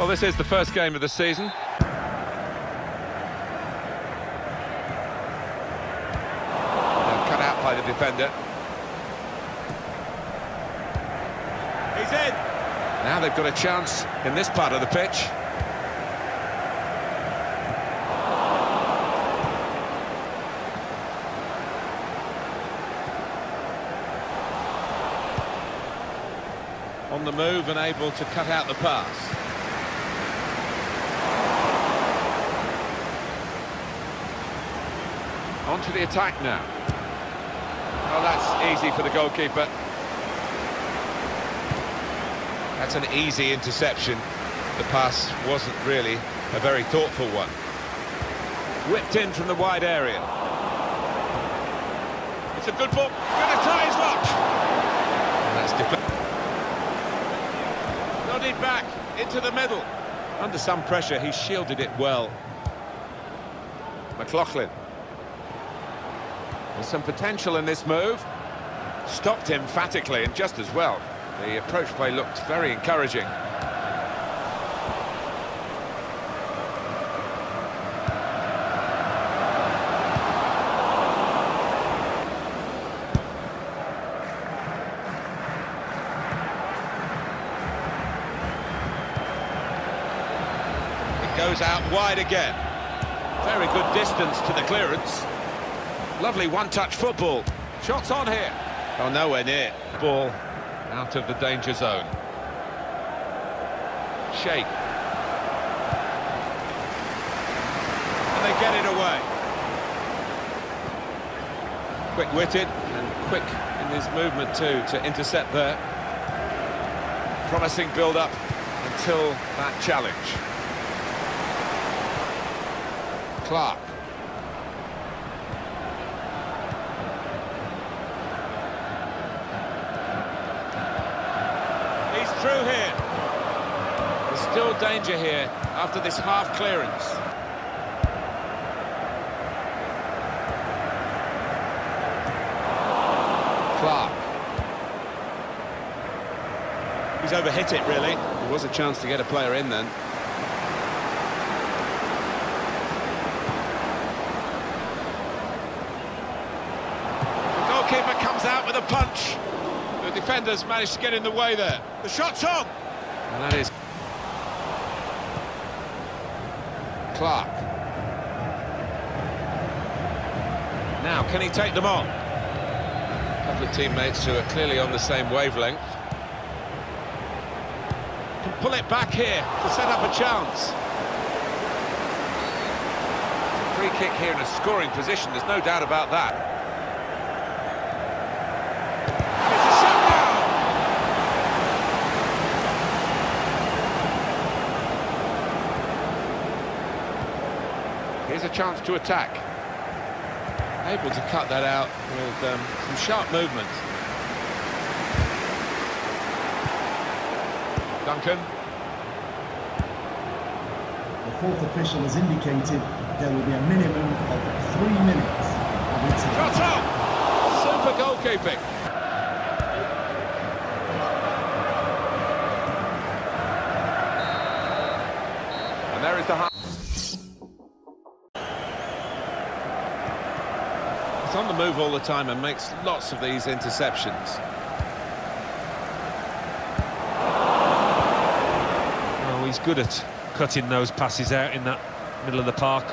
Well, this is the first game of the season. They're cut out by the defender. He's in. Now they've got a chance in this part of the pitch. On the move and able to cut out the pass. On to the attack now. Well, that's easy for the goalkeeper. That's an easy interception. The pass wasn't really a very thoughtful one. Whipped in from the wide area. It's a good ball. Gonna tie his lock. And that's deflected. Nodded back into the middle. Under some pressure, he shielded it well. McLaughlin. There's some potential in this move. Stopped emphatically and just as well. The approach play looked very encouraging. It goes out wide again. Very good distance to the clearance. Lovely one-touch football. Shots on here. Oh, nowhere near. Ball out of the danger zone. Shake. And they get it away. Quick-witted and quick in his movement too to intercept there. Promising build-up until that challenge. Clark. He's through here. There's still danger here after this half clearance. Clark. He's overhit it, really. There was a chance to get a player in then. The goalkeeper comes out with a punch. The defenders managed to get in the way there. The shot's on. And that is Clark. Now, can he take them on? A couple of teammates who are clearly on the same wavelength. Can pull it back here to set up a chance. Free kick here in a scoring position, there's no doubt about that. It's a shot now! Here's a chance to attack. Able to cut that out with um, some sharp movement. Duncan. The fourth official has indicated there will be a minimum of three minutes. Shot on! Super goalkeeping. He's on the move all the time and makes lots of these interceptions. Oh, he's good at cutting those passes out in that middle of the park.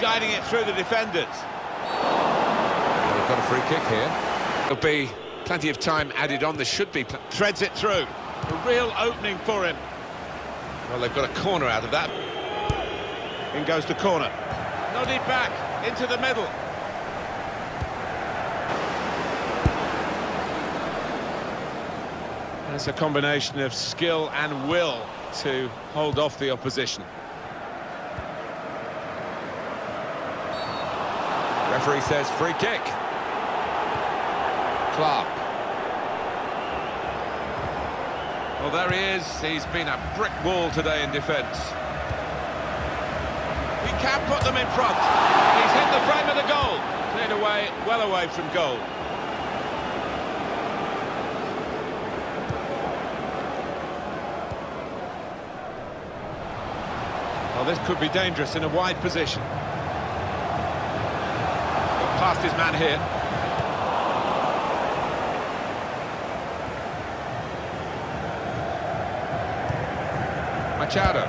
Guiding it through the defenders. They've got a free kick here. There'll be plenty of time added on. There should be. pl- Threads it through. A real opening for him. Well, they've got a corner out of that. In goes the corner. Nodded back into the middle. It's a combination of skill and will to hold off the opposition. Referee says free kick. Clark. Well, there he is. He's been a brick wall today in defence. He can put them in front. He's hit the frame of the goal. Cleared away, well away from goal. Oh, this could be dangerous in a wide position. Got past his man here. Machado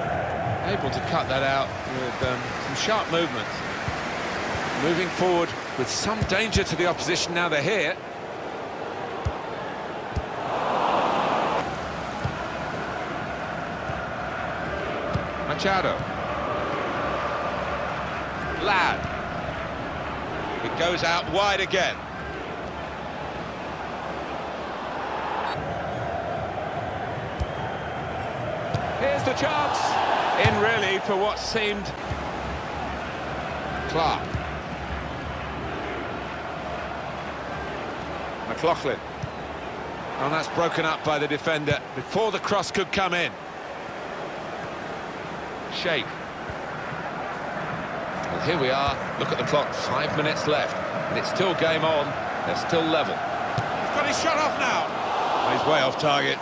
able to cut that out with um, some sharp movement. Moving forward with some danger to the opposition now they're here. Machado. Lad. It goes out wide again. Here's the chance. In really for what seemed... Clark. McLaughlin. And that's broken up by the defender before the cross could come in. Sheikh. Well, here we are. Look at the clock. Five minutes left. And it's still game on. They're still level. He's got his shot off now. He's way off target.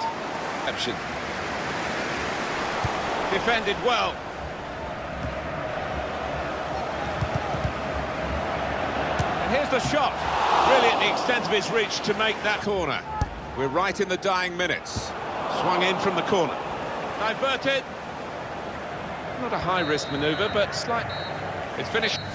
Option. Defended well. And here's the shot. Really at the extent of his reach to make that corner. We're right in the dying minutes. Swung in from the corner. Diverted. Not a high-risk manoeuvre, but slight... It's finished.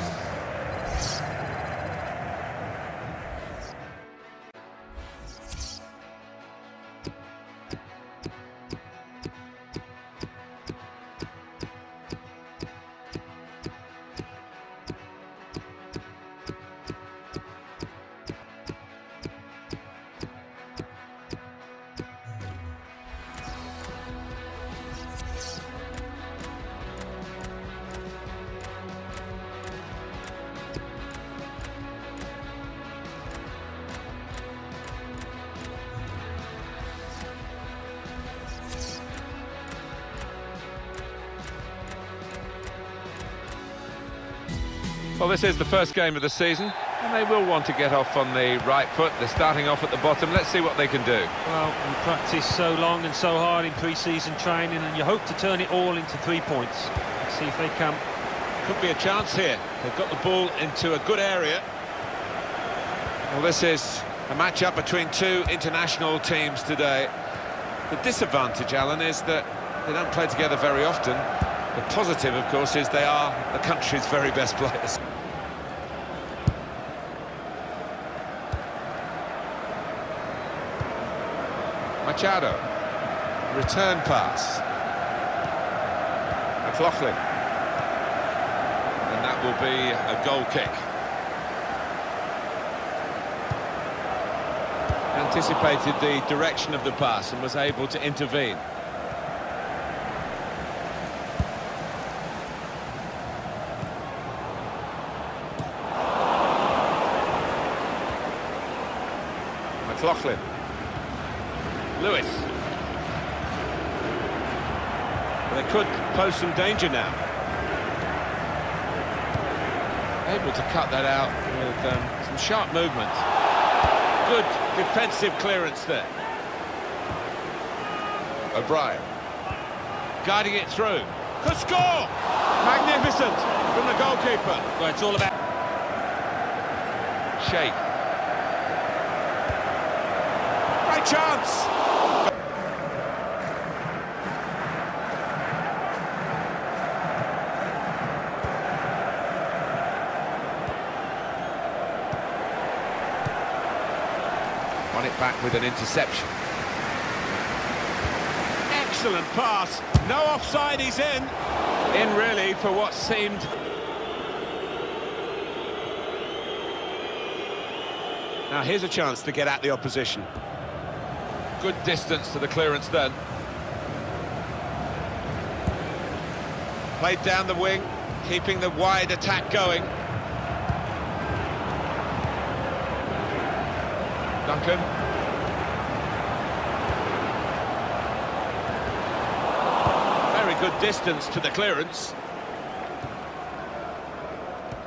Well, this is the first game of the season, and they will want to get off on the right foot. They're starting off at the bottom. Let's see what they can do. Well, you practice so long and so hard in pre-season training, and you hope to turn it all into three points. Let's see if they can. Could be a chance here. They've got the ball into a good area. Well, this is a match-up between two international teams today. The disadvantage, Alan, is that they don't play together very often. The positive, of course, is they are the country's very best players. Machado. Return pass. McLaughlin. And that will be a goal kick. Anticipated the direction of the pass and was able to intervene. McLaughlin. Lewis. They could pose some danger now. Able to cut that out with um, some sharp movement. Good defensive clearance there. O'Brien. Guiding it through. Could score! Magnificent from the goalkeeper. Well, it's all about... Sheikh. Chance! Won it back with an interception. Excellent pass. No offside, he's in. In really for what seemed Now here's a chance to get at the opposition. Good distance to the clearance then. Played down the wing, keeping the wide attack going. Duncan. Very good distance to the clearance.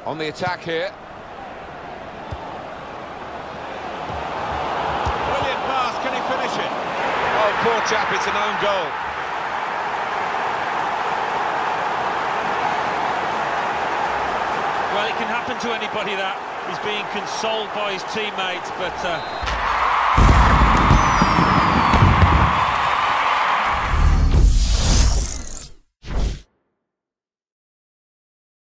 On the attack here. poor chap, it's an own goal. Well, it can happen to anybody that. He's being consoled by his teammates, but... Uh...